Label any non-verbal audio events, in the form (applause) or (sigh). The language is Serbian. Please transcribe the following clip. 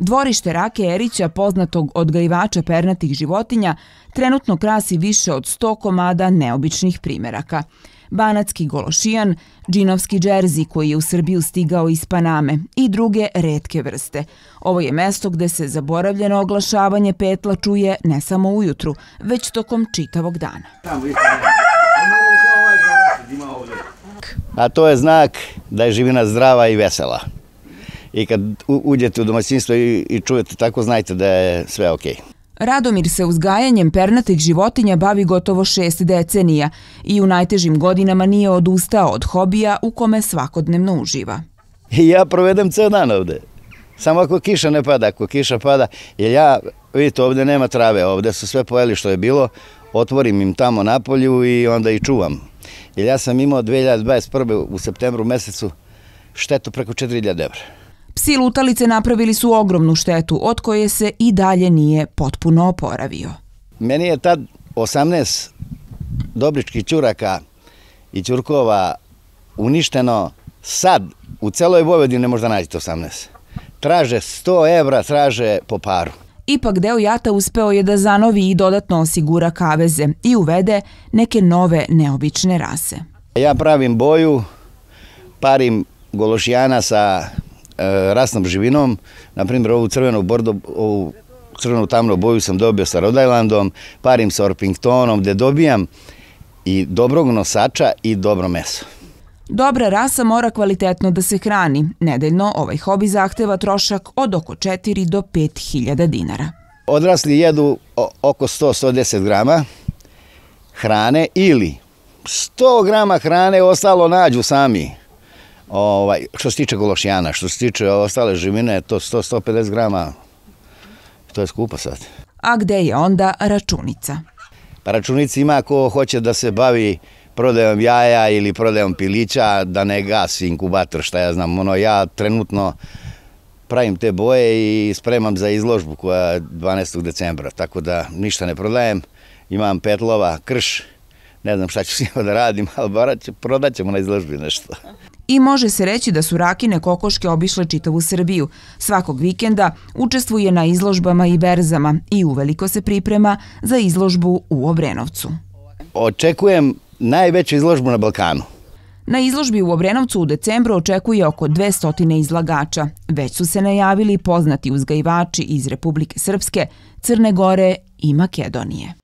Dvorište Rake Erića, poznatog odgajivača pernatih životinja, trenutno krasi više od 100 komada neobičnih primeraka. Banatski gološijan, džinovski džerzi koji je u Srbiju stigao iz Paname i druge redke vrste. Ovo je mesto gde se zaboravljeno oglašavanje petla čuje ne samo ujutru, već tokom čitavog dana. A to je znak da je živina zdrava i vesela i kad uđete u domaćinstvo i, i čujete tako, znajte da je sve okej. Okay. Radomir se uzgajanjem pernatih životinja bavi gotovo šest decenija i u najtežim godinama nije odustao od hobija u kome svakodnevno uživa. Ja provedem ceo dan ovde. Samo ako kiša ne pada, ako kiša pada, jer ja, vidite, ovde nema trave, ovde su sve pojeli što je bilo, otvorim im tamo napolju i onda i čuvam. Jer ja sam imao 2021. u septembru mesecu štetu preko 4000 evra. Psi lutalice napravili su ogromnu štetu, od koje se i dalje nije potpuno oporavio. Meni je tad 18 dobričkih ćuraka i ćurkova uništeno. Sad u celoj Vojvodini ne možda nađete 18. Traže 100 evra, traže po paru. Ipak deo jata uspeo je da zanovi i dodatno osigura kaveze i uvede neke nove neobične rase. Ja pravim boju, parim gološijana sa rasnom živinom, na primjer ovu crvenu bordo, ovu crvenu tamnu boju sam dobio sa Rhode Islandom, parim sa Orpingtonom, gde dobijam i dobrog nosača i dobro meso. Dobra rasa mora kvalitetno da se hrani. Nedeljno ovaj hobi zahteva trošak od oko 4 do 5 hiljada dinara. Odrasli jedu oko 100-110 grama hrane ili 100 grama hrane ostalo nađu sami Ovaj, što se tiče gološijana, što se tiče ostale živine, to 100-150 grama, to je skupo sad. A gde je onda računica? Pa računica ima ko hoće da se bavi prodajom jaja ili prodajom pilića, da ne gasi inkubator, šta ja znam. Ono, ja trenutno pravim te boje i spremam za izložbu koja je 12. decembra, tako da ništa ne prodajem. Imam petlova, krš, ne znam šta ću s njima da radim, (laughs) ali prodat ćemo na izložbi nešto. I može se reći da su rakine kokoške obišle čitavu Srbiju. Svakog vikenda učestvuje na izložbama i berzama i uveliko se priprema za izložbu u Obrenovcu. Očekujem najveću izložbu na Balkanu. Na izložbi u Obrenovcu u decembru očekuje oko 200 izlagača. Već su se najavili poznati uzgajivači iz Republike Srpske, Crne Gore i Makedonije.